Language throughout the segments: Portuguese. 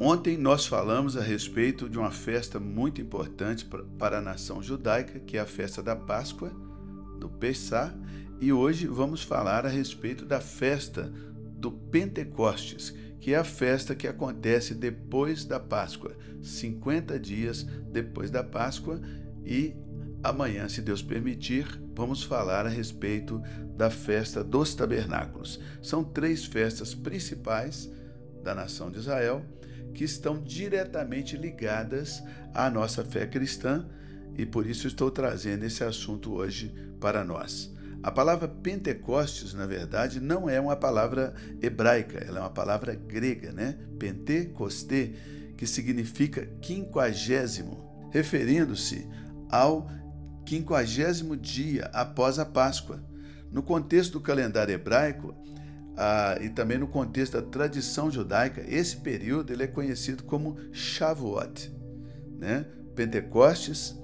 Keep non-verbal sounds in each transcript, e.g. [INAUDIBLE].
Ontem nós falamos a respeito de uma festa muito importante para a nação judaica, que é a festa da Páscoa, do Pessá, e hoje vamos falar a respeito da festa do Pentecostes, que é a festa que acontece depois da Páscoa, 50 dias depois da Páscoa, e amanhã, se Deus permitir, vamos falar a respeito da festa dos tabernáculos. São três festas principais da nação de Israel que estão diretamente ligadas à nossa fé cristã e por isso estou trazendo esse assunto hoje para nós. A palavra Pentecostes, na verdade, não é uma palavra hebraica, ela é uma palavra grega, né? Pentecoste, que significa quinquagésimo, referindo-se ao quinquagésimo dia após a Páscoa. No contexto do calendário hebraico, ah, e também no contexto da tradição judaica, esse período ele é conhecido como Shavuot. Né? Pentecostes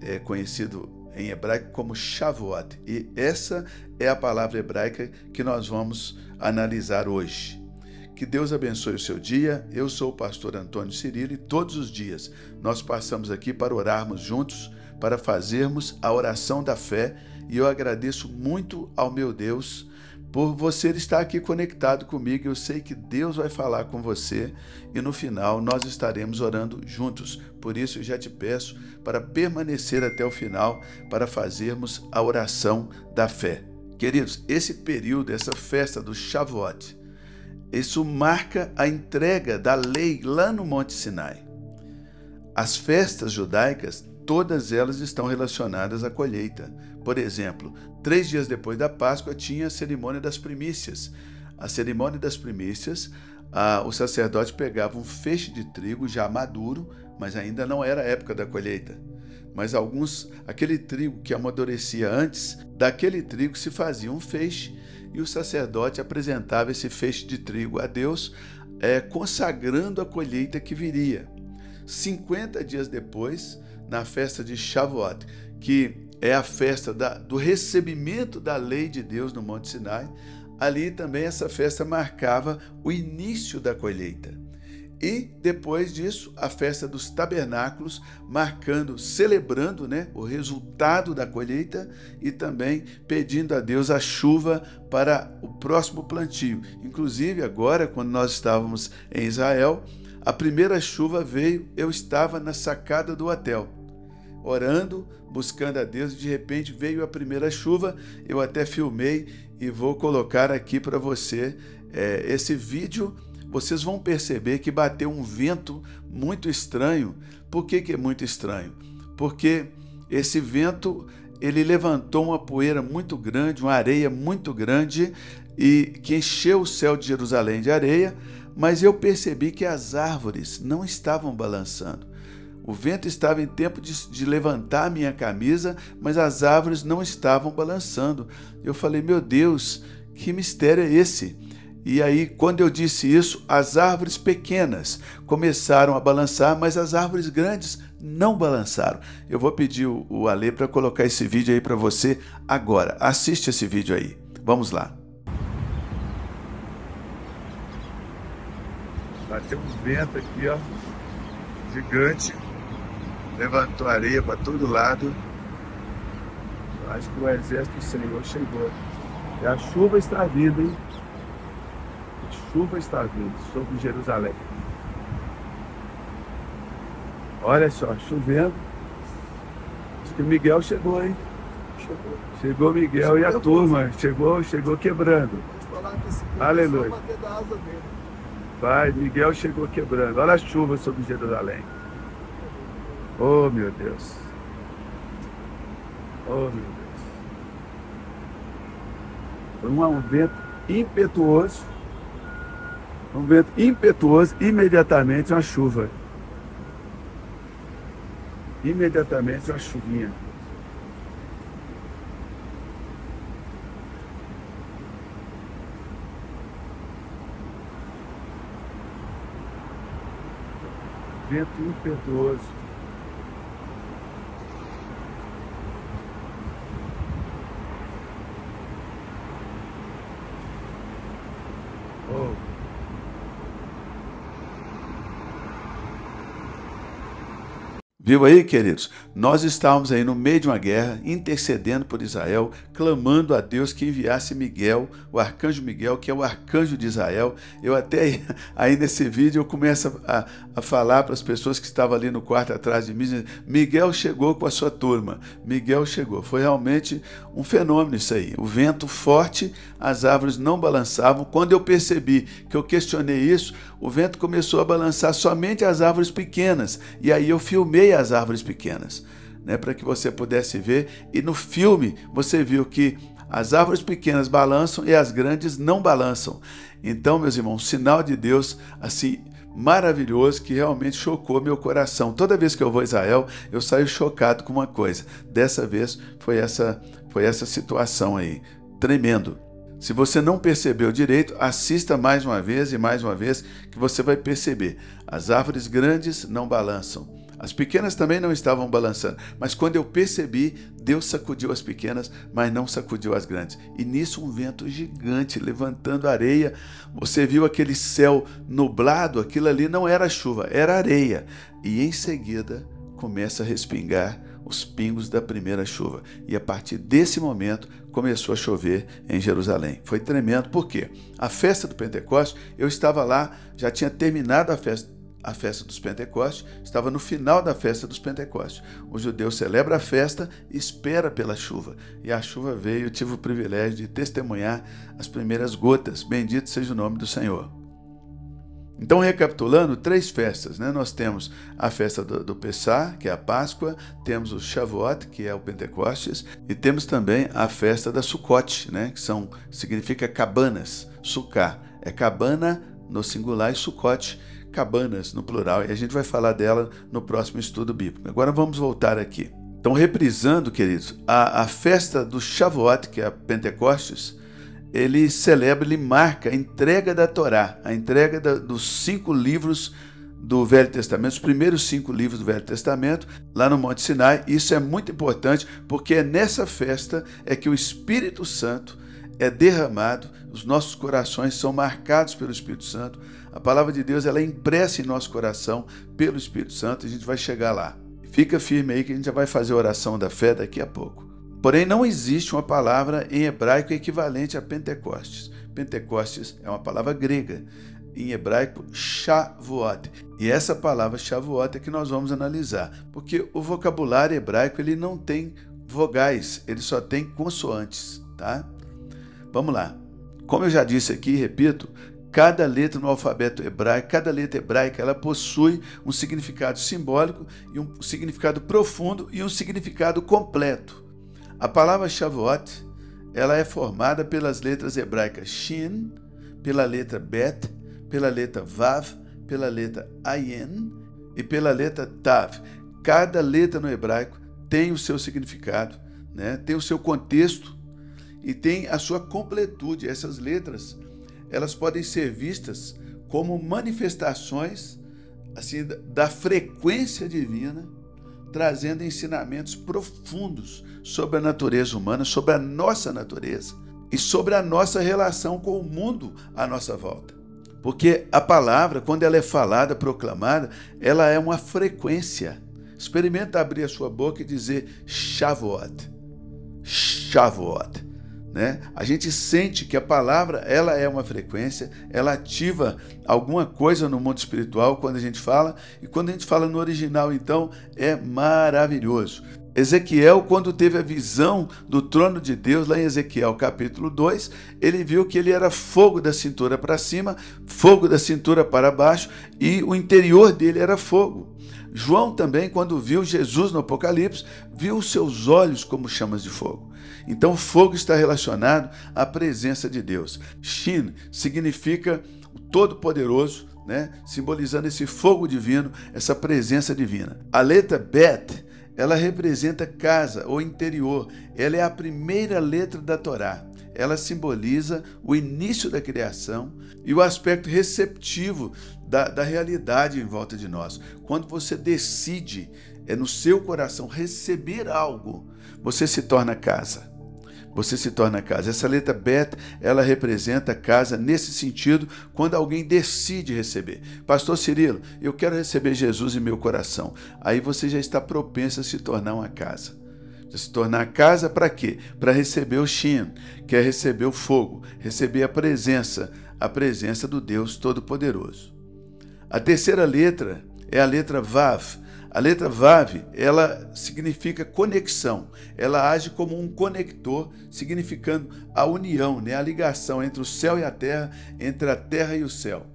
é conhecido em hebraico como Shavuot. E essa é a palavra hebraica que nós vamos analisar hoje. Que Deus abençoe o seu dia. Eu sou o pastor Antônio Cirilo e todos os dias nós passamos aqui para orarmos juntos, para fazermos a oração da fé. E eu agradeço muito ao meu Deus por você estar aqui conectado comigo. Eu sei que Deus vai falar com você e no final nós estaremos orando juntos. Por isso eu já te peço para permanecer até o final para fazermos a oração da fé. Queridos, esse período, essa festa do Shavuot, isso marca a entrega da lei lá no Monte Sinai. As festas judaicas, todas elas estão relacionadas à colheita. Por exemplo, três dias depois da Páscoa tinha a cerimônia das primícias. A cerimônia das primícias, ah, o sacerdote pegava um feixe de trigo já maduro, mas ainda não era a época da colheita. Mas alguns, aquele trigo que amadurecia antes, daquele trigo se fazia um feixe e o sacerdote apresentava esse feixe de trigo a Deus, é, consagrando a colheita que viria. 50 dias depois, na festa de Shavuot, que é a festa da, do recebimento da lei de Deus no Monte Sinai, ali também essa festa marcava o início da colheita. E depois disso, a festa dos tabernáculos, marcando, celebrando né, o resultado da colheita e também pedindo a Deus a chuva para o próximo plantio. Inclusive, agora, quando nós estávamos em Israel, a primeira chuva veio, eu estava na sacada do hotel orando, buscando a Deus, de repente veio a primeira chuva. Eu até filmei e vou colocar aqui para você é, esse vídeo. Vocês vão perceber que bateu um vento muito estranho. Por que, que é muito estranho? Porque esse vento ele levantou uma poeira muito grande, uma areia muito grande e que encheu o céu de Jerusalém de areia, mas eu percebi que as árvores não estavam balançando. O vento estava em tempo de, de, levantar minha camisa, mas as árvores não estavam balançando. Eu falei, meu Deus, que mistério é esse? E aí, quando eu disse isso, as árvores pequenas começaram a balançar, mas as árvores grandes não balançaram. Eu vou pedir o, o Ale para colocar esse vídeo aí para você agora. Assiste esse vídeo aí. Vamos lá. Bateu um vento aqui, ó, gigante levantou areia para todo lado. Acho que o exército do Senhor chegou. E a chuva está vindo, hein? A chuva está vindo sobre Jerusalém. Olha só, chovendo. Acho que Miguel chegou, hein? Chegou. Chegou Miguel chegou e a turma. Chegou, chegou quebrando. Aleluia. Vai, Miguel chegou quebrando. Olha a chuva sobre Jerusalém. Oh, meu Deus. Oh, meu Deus. Foi um vento impetuoso. Um vento impetuoso, imediatamente uma chuva. Imediatamente uma chuvinha. Vento impetuoso. Oh. Viu aí, queridos? Nós estávamos aí no meio de uma guerra, intercedendo por Israel, clamando a Deus que enviasse Miguel, o arcanjo Miguel, que é o arcanjo de Israel. Eu até aí nesse vídeo eu começo a, a falar para as pessoas que estavam ali no quarto atrás de mim, Miguel chegou com a sua turma. Miguel chegou. Foi realmente um fenômeno isso aí. O vento forte, as árvores não balançavam. Quando eu percebi que eu questionei isso, o vento começou a balançar somente as árvores pequenas. E aí eu filmei as árvores pequenas, né, para que você pudesse ver. E no filme você viu que as árvores pequenas balançam e as grandes não balançam. Então, meus irmãos, sinal de Deus assim maravilhoso que realmente chocou meu coração. Toda vez que eu vou a Israel, eu saio chocado com uma coisa. Dessa vez foi essa foi essa situação aí, tremendo. Se você não percebeu direito, assista mais uma vez e mais uma vez que você vai perceber. As árvores grandes não balançam. As pequenas também não estavam balançando, mas quando eu percebi, Deus sacudiu as pequenas, mas não sacudiu as grandes. E nisso um vento gigante levantando areia. Você viu aquele céu nublado, aquilo ali não era chuva, era areia. E em seguida começa a respingar os pingos da primeira chuva. E a partir desse momento começou a chover em Jerusalém. Foi tremendo, porque a festa do Pentecostes, eu estava lá, já tinha terminado a festa a festa dos Pentecostes, estava no final da festa dos Pentecostes. O judeu celebra a festa e espera pela chuva. E a chuva veio, eu tive o privilégio de testemunhar as primeiras gotas. Bendito seja o nome do Senhor. Então, recapitulando, três festas. Né? Nós temos a festa do, do Pessah, que é a Páscoa, temos o Shavuot, que é o Pentecostes, e temos também a festa da Sukkot, né? que são, significa cabanas, sukkah. É cabana no singular e Sukkot, cabanas no plural. E a gente vai falar dela no próximo estudo bíblico. Agora vamos voltar aqui. Então, reprisando, queridos, a, a festa do Shavuot, que é a Pentecostes, ele celebra, ele marca a entrega da Torá, a entrega da, dos cinco livros do Velho Testamento, os primeiros cinco livros do Velho Testamento, lá no Monte Sinai. Isso é muito importante porque é nessa festa é que o Espírito Santo é derramado, os nossos corações são marcados pelo Espírito Santo. A palavra de Deus ela é impressa em nosso coração pelo Espírito Santo e a gente vai chegar lá. Fica firme aí que a gente já vai fazer a oração da fé daqui a pouco. Porém, não existe uma palavra em hebraico equivalente a Pentecostes. Pentecostes é uma palavra grega, em hebraico Shavuot. E essa palavra Shavuot é que nós vamos analisar, porque o vocabulário hebraico ele não tem vogais, ele só tem consoantes, tá? Vamos lá. Como eu já disse aqui, repito, cada letra no alfabeto hebraico, cada letra hebraica, ela possui um significado simbólico e um significado profundo e um significado completo. A palavra Shavuot, ela é formada pelas letras hebraicas Shin, pela letra Bet, pela letra Vav, pela letra Ayin e pela letra Tav. Cada letra no hebraico tem o seu significado, né? tem o seu contexto e tem a sua completude. Essas letras, elas podem ser vistas como manifestações assim da frequência divina trazendo ensinamentos profundos sobre a natureza humana, sobre a nossa natureza e sobre a nossa relação com o mundo à nossa volta. Porque a palavra, quando ela é falada, proclamada, ela é uma frequência. Experimenta abrir a sua boca e dizer Shavuot. Shavuot. Né? A gente sente que a palavra ela é uma frequência, ela ativa alguma coisa no mundo espiritual quando a gente fala, e quando a gente fala no original, então, é maravilhoso. Ezequiel, quando teve a visão do trono de Deus, lá em Ezequiel capítulo 2, ele viu que ele era fogo da cintura para cima, fogo da cintura para baixo, e o interior dele era fogo. João também, quando viu Jesus no Apocalipse, viu seus olhos como chamas de fogo. Então, fogo está relacionado à presença de Deus. Shin significa o Todo-Poderoso, né? simbolizando esse fogo divino, essa presença divina. A letra Bet, ela representa casa ou interior. Ela é a primeira letra da Torá. Ela simboliza o início da criação e o aspecto receptivo da, da realidade em volta de nós. Quando você decide é no seu coração receber algo, você se torna casa. Você se torna casa. Essa letra Bet, ela representa casa nesse sentido, quando alguém decide receber. Pastor Cirilo, eu quero receber Jesus em meu coração. Aí você já está propenso a se tornar uma casa. Se tornar casa para quê? Para receber o Shin, que é receber o fogo, receber a presença, a presença do Deus Todo-Poderoso. A terceira letra é a letra Vav, a letra Vav, ela significa conexão. Ela age como um conector, significando a união, né? a ligação entre o céu e a terra, entre a terra e o céu.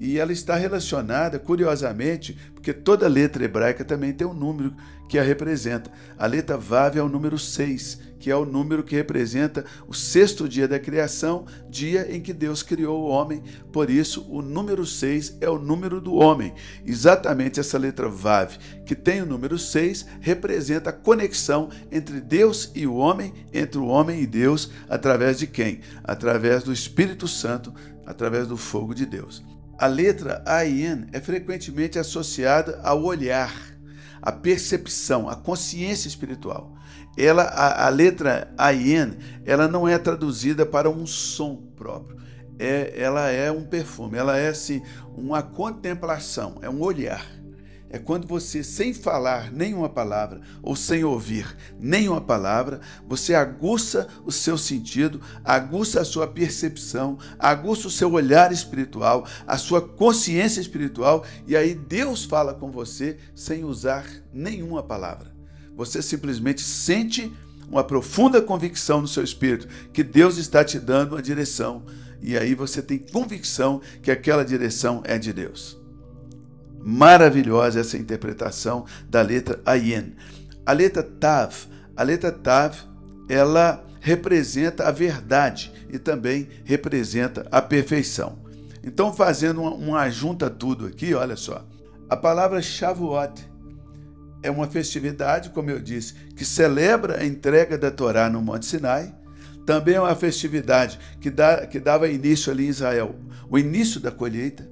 E ela está relacionada, curiosamente, porque toda letra hebraica também tem um número que a representa. A letra Vav é o número 6, que é o número que representa o sexto dia da criação, dia em que Deus criou o homem. Por isso, o número 6 é o número do homem. Exatamente essa letra Vav, que tem o número 6, representa a conexão entre Deus e o homem, entre o homem e Deus, através de quem? Através do Espírito Santo, através do fogo de Deus. A letra Ain é frequentemente associada ao olhar, à percepção, à consciência espiritual. Ela, a, a letra Ain, ela não é traduzida para um som próprio. É, ela é um perfume, ela é assim, uma contemplação, é um olhar é quando você, sem falar nenhuma palavra ou sem ouvir nenhuma palavra, você aguça o seu sentido, aguça a sua percepção, aguça o seu olhar espiritual, a sua consciência espiritual, e aí Deus fala com você sem usar nenhuma palavra. Você simplesmente sente uma profunda convicção no seu espírito que Deus está te dando uma direção, e aí você tem convicção que aquela direção é de Deus maravilhosa essa interpretação da letra Ayin. A letra Tav, a letra Tav, ela representa a verdade e também representa a perfeição. Então, fazendo uma, uma junta tudo aqui, olha só. A palavra Shavuot é uma festividade, como eu disse, que celebra a entrega da Torá no Monte Sinai. Também é uma festividade que, dá, que dava início ali em Israel, o início da colheita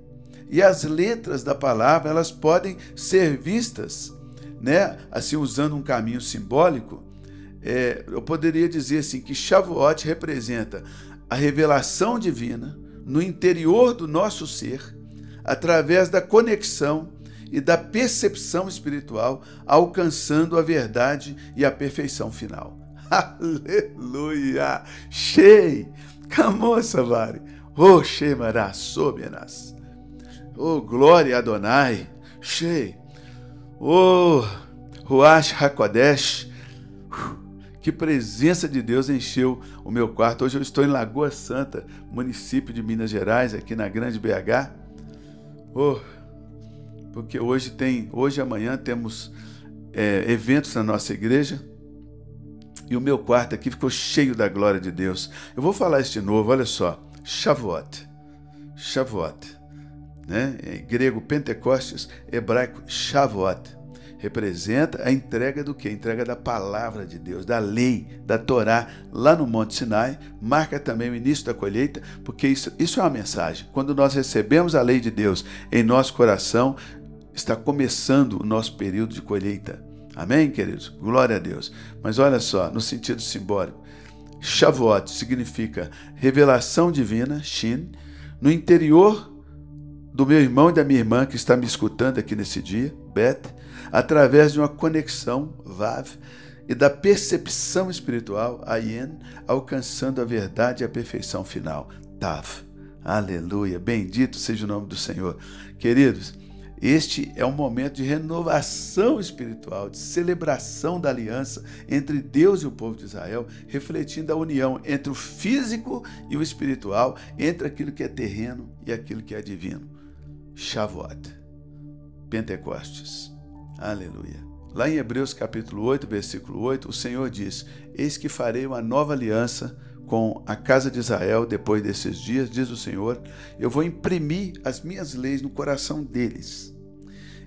e as letras da palavra elas podem ser vistas, né? Assim usando um caminho simbólico, é, eu poderia dizer assim que Shavuot representa a revelação divina no interior do nosso ser, através da conexão e da percepção espiritual, alcançando a verdade e a perfeição final. [LAUGHS] Aleluia! Shei! Camoça, Vari! Oh, Shei Marassobenas! Oh, glória Adonai. Shei. Oh, Ruach Hakodesh. Que presença de Deus encheu o meu quarto. Hoje eu estou em Lagoa Santa, município de Minas Gerais, aqui na Grande BH. Oh, porque hoje tem, hoje e amanhã temos é, eventos na nossa igreja. E o meu quarto aqui ficou cheio da glória de Deus. Eu vou falar isso de novo, olha só. Shavuot. Shavuot né? em grego Pentecostes, hebraico Shavuot, representa a entrega do que? A entrega da palavra de Deus, da lei, da Torá, lá no Monte Sinai, marca também o início da colheita, porque isso, isso é uma mensagem. Quando nós recebemos a lei de Deus em nosso coração, está começando o nosso período de colheita. Amém, queridos? Glória a Deus. Mas olha só, no sentido simbólico, Shavuot significa revelação divina, Shin, no interior do meu irmão e da minha irmã que está me escutando aqui nesse dia, Beth, através de uma conexão, Vav, e da percepção espiritual, Ayen, alcançando a verdade e a perfeição final, Tav. Aleluia, bendito seja o nome do Senhor. Queridos, este é um momento de renovação espiritual, de celebração da aliança entre Deus e o povo de Israel, refletindo a união entre o físico e o espiritual, entre aquilo que é terreno e aquilo que é divino. Shavuot, Pentecostes. Aleluia. Lá em Hebreus capítulo 8, versículo 8, o Senhor diz: Eis que farei uma nova aliança com a casa de Israel depois desses dias, diz o Senhor. Eu vou imprimir as minhas leis no coração deles.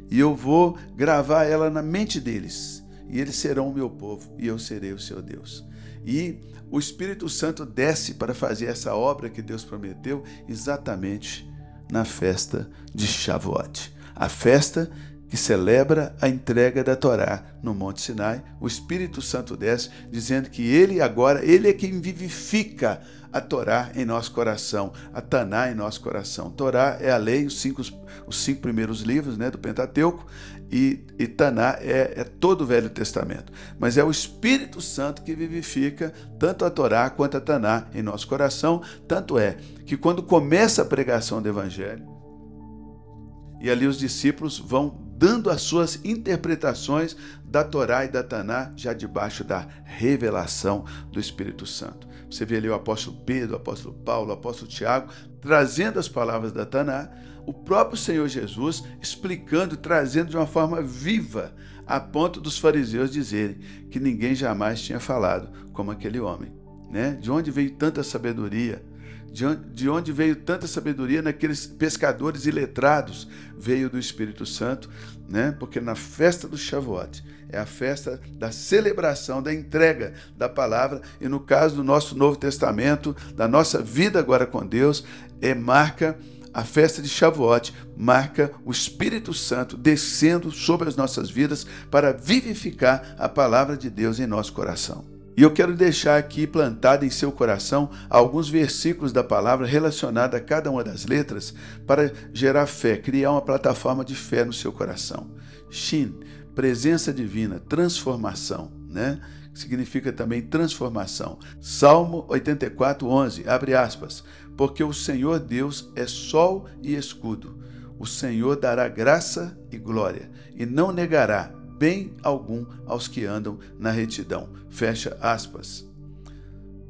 E eu vou gravar ela na mente deles. E eles serão o meu povo, e eu serei o seu Deus. E o Espírito Santo desce para fazer essa obra que Deus prometeu exatamente na festa de Shavuot. A festa que celebra a entrega da Torá no Monte Sinai, o Espírito Santo desce, dizendo que ele agora, ele é quem vivifica a Torá em nosso coração, a Taná em nosso coração. Torá é a lei, os cinco, os cinco primeiros livros né, do Pentateuco, e, e Taná é, é todo o Velho Testamento. Mas é o Espírito Santo que vivifica tanto a Torá quanto a Taná em nosso coração. Tanto é que quando começa a pregação do Evangelho, e ali os discípulos vão dando as suas interpretações da Torá e da Taná, já debaixo da revelação do Espírito Santo. Você vê ali o apóstolo Pedro, o apóstolo Paulo, o apóstolo Tiago, trazendo as palavras da Taná, o próprio Senhor Jesus explicando, trazendo de uma forma viva, a ponto dos fariseus dizerem que ninguém jamais tinha falado como aquele homem. Né? De onde veio tanta sabedoria? De onde veio tanta sabedoria naqueles pescadores iletrados? Veio do Espírito Santo, né? porque na festa do Shavuot é a festa da celebração, da entrega da palavra, e no caso do nosso Novo Testamento, da nossa vida agora com Deus, é marca a festa de Shavuot marca o Espírito Santo descendo sobre as nossas vidas para vivificar a palavra de Deus em nosso coração. E eu quero deixar aqui plantado em seu coração alguns versículos da palavra relacionados a cada uma das letras para gerar fé, criar uma plataforma de fé no seu coração. Shin, presença divina, transformação, né? Significa também transformação. Salmo 84, 11, abre aspas. Porque o Senhor Deus é sol e escudo. O Senhor dará graça e glória, e não negará bem algum aos que andam na retidão. Fecha aspas.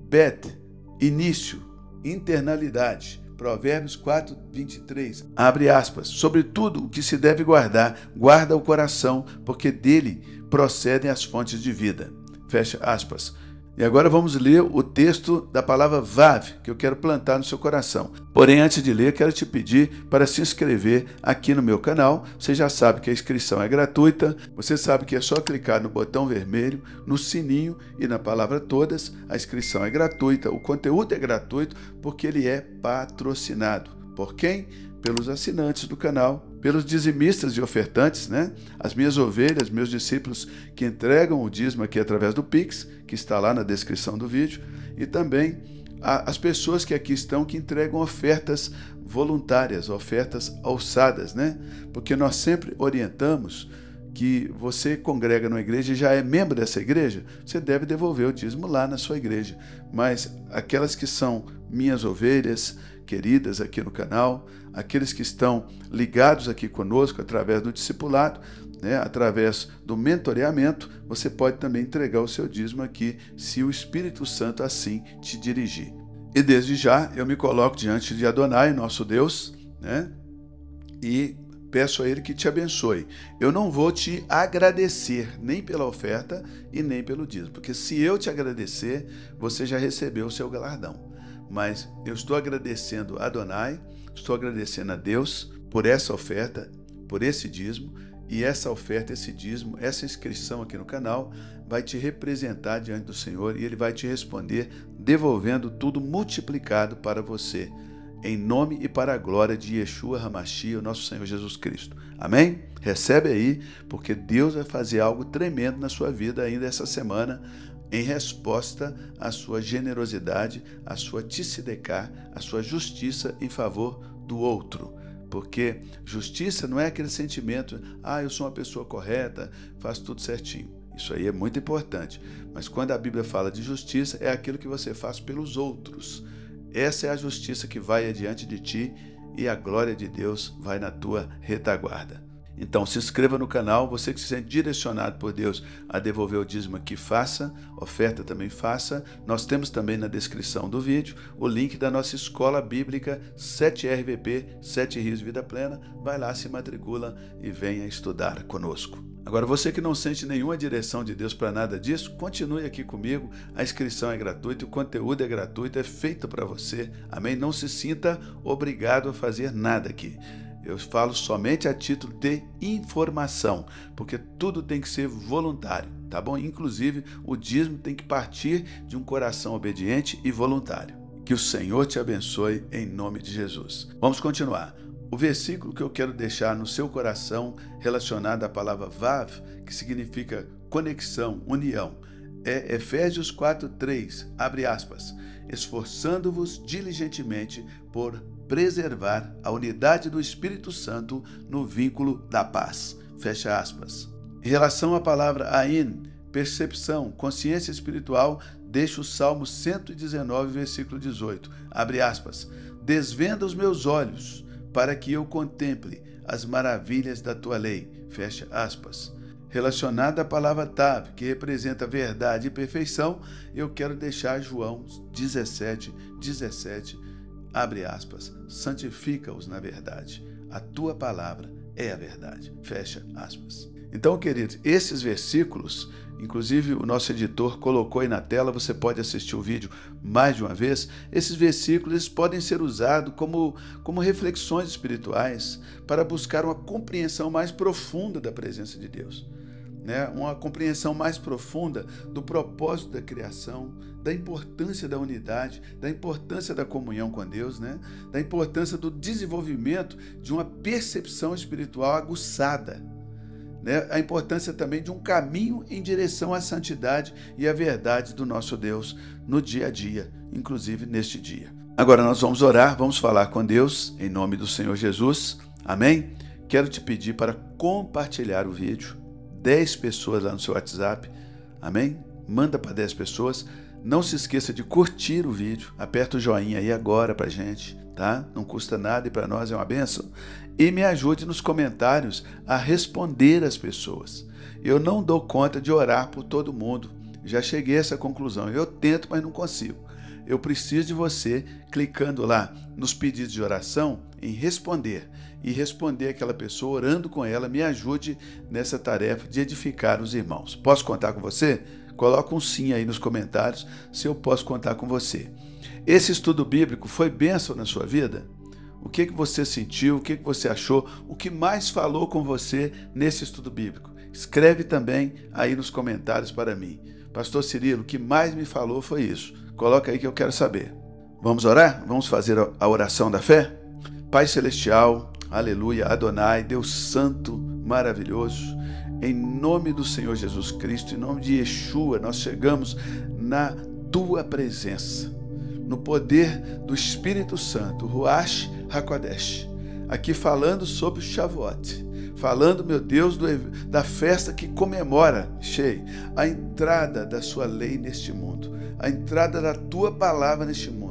Bet, início, internalidade. Provérbios 4, 23. Abre aspas. Sobretudo o que se deve guardar, guarda o coração, porque dele procedem as fontes de vida. Fecha aspas. E agora vamos ler o texto da palavra Vav, que eu quero plantar no seu coração. Porém, antes de ler, quero te pedir para se inscrever aqui no meu canal. Você já sabe que a inscrição é gratuita, você sabe que é só clicar no botão vermelho, no sininho e na palavra todas. A inscrição é gratuita, o conteúdo é gratuito porque ele é patrocinado. Por quem? Pelos assinantes do canal pelos dizimistas e ofertantes, né? As minhas ovelhas, meus discípulos que entregam o dízimo aqui através do Pix, que está lá na descrição do vídeo, e também as pessoas que aqui estão que entregam ofertas voluntárias, ofertas alçadas, né? Porque nós sempre orientamos que você congrega numa igreja e já é membro dessa igreja, você deve devolver o dízimo lá na sua igreja. Mas aquelas que são minhas ovelhas, queridas aqui no canal, aqueles que estão ligados aqui conosco através do discipulado, né, através do mentoreamento, você pode também entregar o seu dízimo aqui, se o Espírito Santo assim te dirigir. E desde já eu me coloco diante de Adonai, nosso Deus, né, e peço a Ele que te abençoe. Eu não vou te agradecer nem pela oferta e nem pelo dízimo, porque se eu te agradecer, você já recebeu o seu galardão mas eu estou agradecendo a Adonai, estou agradecendo a Deus por essa oferta, por esse dízimo, e essa oferta, esse dízimo, essa inscrição aqui no canal vai te representar diante do Senhor e ele vai te responder devolvendo tudo multiplicado para você, em nome e para a glória de Yeshua Hamashia, o nosso Senhor Jesus Cristo. Amém? Recebe aí, porque Deus vai fazer algo tremendo na sua vida ainda essa semana em resposta à sua generosidade, à sua tissidecá, à sua justiça em favor do outro. Porque justiça não é aquele sentimento, ah, eu sou uma pessoa correta, faço tudo certinho. Isso aí é muito importante. Mas quando a Bíblia fala de justiça, é aquilo que você faz pelos outros. Essa é a justiça que vai adiante de ti e a glória de Deus vai na tua retaguarda. Então se inscreva no canal, você que se sente direcionado por Deus a devolver o dízimo aqui, faça, oferta também faça. Nós temos também na descrição do vídeo o link da nossa escola bíblica 7RVP, 7 Rios Vida Plena. Vai lá, se matricula e venha estudar conosco. Agora, você que não sente nenhuma direção de Deus para nada disso, continue aqui comigo. A inscrição é gratuita, o conteúdo é gratuito, é feito para você. Amém? Não se sinta obrigado a fazer nada aqui. Eu falo somente a título de informação, porque tudo tem que ser voluntário, tá bom? Inclusive, o dízimo tem que partir de um coração obediente e voluntário. Que o Senhor te abençoe em nome de Jesus. Vamos continuar. O versículo que eu quero deixar no seu coração relacionado à palavra Vav, que significa conexão, união, é Efésios 4:3, abre aspas, esforçando-vos diligentemente por preservar a unidade do Espírito Santo no vínculo da paz. Fecha aspas. Em relação à palavra ain, percepção, consciência espiritual, deixa o Salmo 119, versículo 18. Abre aspas. Desvenda os meus olhos para que eu contemple as maravilhas da tua lei. Fecha aspas. Relacionada à palavra Tav, que representa verdade e perfeição, eu quero deixar João 17, 17, abre aspas, santifica-os na verdade. A tua palavra é a verdade. Fecha aspas. Então, queridos, esses versículos Inclusive, o nosso editor colocou aí na tela, você pode assistir o vídeo mais de uma vez. Esses versículos podem ser usados como, como reflexões espirituais para buscar uma compreensão mais profunda da presença de Deus. Né? Uma compreensão mais profunda do propósito da criação, da importância da unidade, da importância da comunhão com Deus, né? da importância do desenvolvimento de uma percepção espiritual aguçada né, a importância também de um caminho em direção à santidade e à verdade do nosso Deus no dia a dia, inclusive neste dia. Agora nós vamos orar, vamos falar com Deus em nome do Senhor Jesus. Amém? Quero te pedir para compartilhar o vídeo. 10 pessoas lá no seu WhatsApp. Amém? Manda para 10 pessoas. Não se esqueça de curtir o vídeo. Aperta o joinha aí agora para gente, tá? Não custa nada e para nós é uma benção e me ajude nos comentários a responder às pessoas. Eu não dou conta de orar por todo mundo. Já cheguei a essa conclusão. Eu tento, mas não consigo. Eu preciso de você clicando lá nos pedidos de oração em responder e responder aquela pessoa orando com ela. Me ajude nessa tarefa de edificar os irmãos. Posso contar com você? Coloca um sim aí nos comentários se eu posso contar com você. Esse estudo bíblico foi bênção na sua vida? O que, que você sentiu, o que, que você achou, o que mais falou com você nesse estudo bíblico. Escreve também aí nos comentários para mim. Pastor Cirilo, o que mais me falou foi isso. Coloca aí que eu quero saber. Vamos orar? Vamos fazer a oração da fé? Pai Celestial, aleluia, Adonai, Deus Santo, maravilhoso, em nome do Senhor Jesus Cristo, em nome de Yeshua, nós chegamos na tua presença no poder do Espírito Santo, Ruach HaKodesh, aqui falando sobre o Shavuot, falando, meu Deus, do, da festa que comemora, Shei, a entrada da sua lei neste mundo, a entrada da tua palavra neste mundo.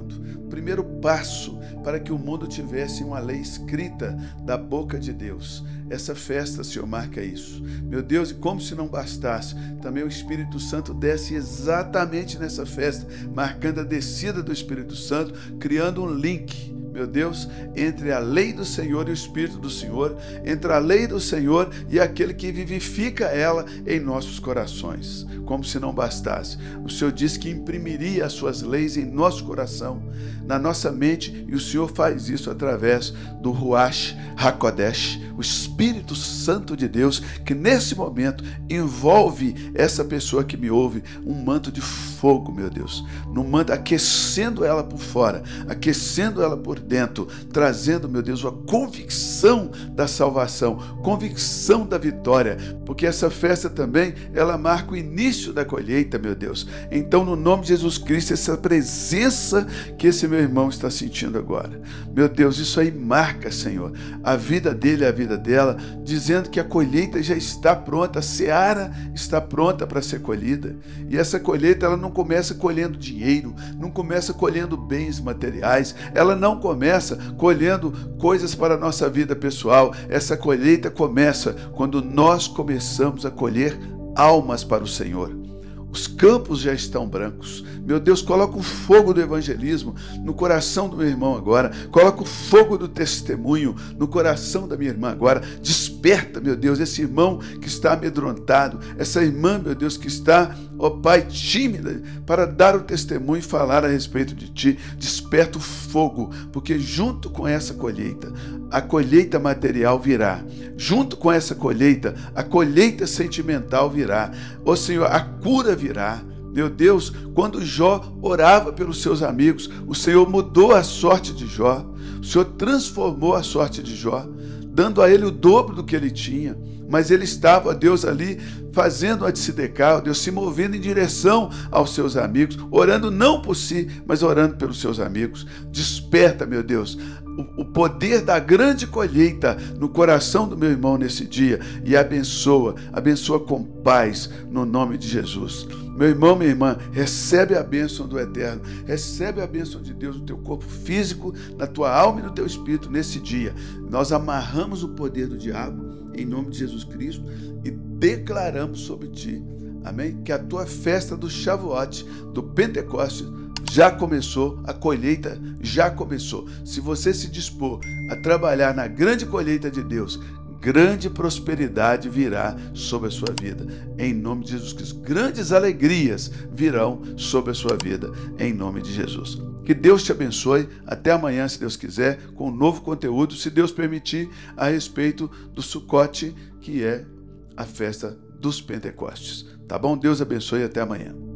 Primeiro passo para que o mundo tivesse uma lei escrita da boca de Deus. Essa festa, Senhor, marca isso. Meu Deus, e como se não bastasse, também o Espírito Santo desce exatamente nessa festa, marcando a descida do Espírito Santo, criando um link meu Deus, entre a lei do Senhor e o Espírito do Senhor, entre a lei do Senhor e aquele que vivifica ela em nossos corações. Como se não bastasse, o Senhor disse que imprimiria as suas leis em nosso coração, na nossa mente, e o Senhor faz isso através do Ruach HaKodesh, o Espírito Santo de Deus, que nesse momento envolve essa pessoa que me ouve, um manto de fogo, meu Deus, num manto aquecendo ela por fora, aquecendo ela por dentro, trazendo, meu Deus, uma convicção da salvação, convicção da vitória, porque essa festa também, ela marca o início da colheita, meu Deus. Então, no nome de Jesus Cristo, essa presença que esse meu irmão está sentindo agora, meu Deus, isso aí marca, Senhor, a vida dele, a vida dela, dizendo que a colheita já está pronta, a seara está pronta para ser colhida. E essa colheita ela não começa colhendo dinheiro, não começa colhendo bens materiais, ela não começa colhendo coisas para a nossa vida pessoal. Essa colheita começa quando nós começamos a colher almas para o Senhor. Os campos já estão brancos. Meu Deus, coloca o fogo do evangelismo no coração do meu irmão agora. Coloca o fogo do testemunho no coração da minha irmã agora. Desperta, meu Deus, esse irmão que está amedrontado, essa irmã, meu Deus, que está, ó Pai, tímida para dar o testemunho e falar a respeito de ti. Desperta o fogo, porque junto com essa colheita, a colheita material virá. Junto com essa colheita, a colheita sentimental virá. Ó Senhor, a cura virá. Meu Deus, quando Jó orava pelos seus amigos, o Senhor mudou a sorte de Jó. O Senhor transformou a sorte de Jó, dando a ele o dobro do que ele tinha. Mas ele estava, Deus, ali fazendo a de Deus se movendo em direção aos seus amigos, orando não por si, mas orando pelos seus amigos. Desperta, meu Deus, o poder da grande colheita no coração do meu irmão nesse dia e abençoa, abençoa com paz no nome de Jesus. Meu irmão, minha irmã, recebe a bênção do Eterno, recebe a bênção de Deus no teu corpo físico, na tua alma e no teu espírito nesse dia. Nós amarramos o poder do diabo em nome de Jesus Cristo e declaramos sobre ti, amém? Que a tua festa do Shavuot, do Pentecostes, já começou, a colheita já começou. Se você se dispor a trabalhar na grande colheita de Deus, grande prosperidade virá sobre a sua vida. Em nome de Jesus Cristo. Grandes alegrias virão sobre a sua vida. Em nome de Jesus. Que Deus te abençoe. Até amanhã, se Deus quiser, com um novo conteúdo, se Deus permitir, a respeito do Sucote, que é a festa dos Pentecostes. Tá bom? Deus abençoe até amanhã.